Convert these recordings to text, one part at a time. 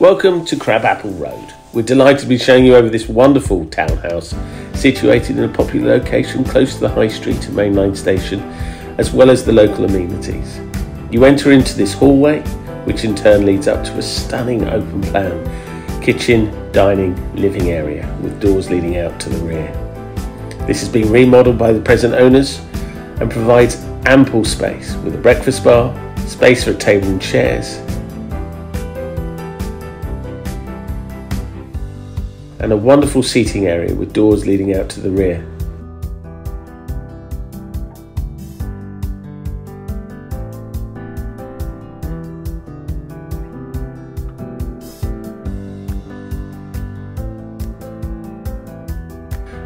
Welcome to Crabapple Road. We're delighted to be showing you over this wonderful townhouse situated in a popular location close to the High Street and Main Line station, as well as the local amenities. You enter into this hallway, which in turn leads up to a stunning open plan kitchen, dining, living area with doors leading out to the rear. This has been remodeled by the present owners and provides ample space with a breakfast bar, space for a table and chairs, and a wonderful seating area with doors leading out to the rear.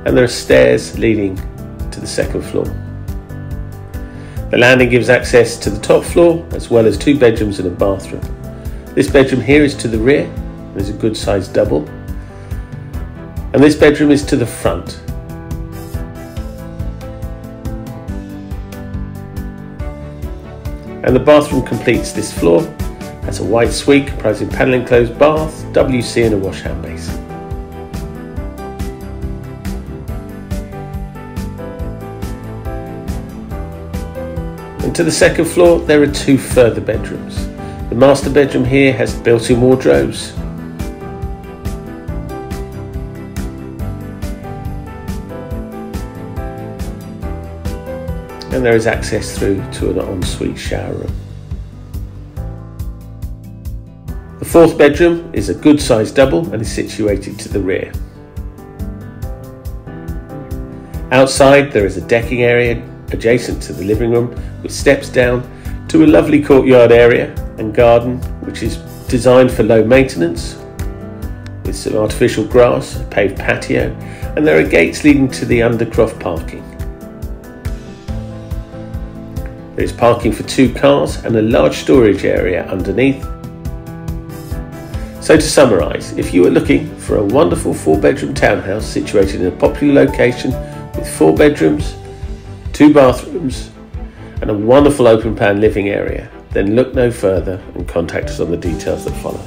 And there are stairs leading to the second floor. The landing gives access to the top floor as well as two bedrooms and a bathroom. This bedroom here is to the rear, there's a good sized double and this bedroom is to the front. And the bathroom completes this floor. Has a white suite comprising panel enclosed bath, WC and a wash hand basin. And to the second floor there are two further bedrooms. The master bedroom here has built-in wardrobes, and there is access through to an ensuite shower room. The fourth bedroom is a good sized double and is situated to the rear. Outside there is a decking area adjacent to the living room with steps down to a lovely courtyard area and garden which is designed for low maintenance with some artificial grass, a paved patio and there are gates leading to the undercroft parking. There is parking for two cars and a large storage area underneath. So to summarise, if you are looking for a wonderful four bedroom townhouse situated in a popular location with four bedrooms, two bathrooms and a wonderful open plan living area, then look no further and contact us on the details that follow.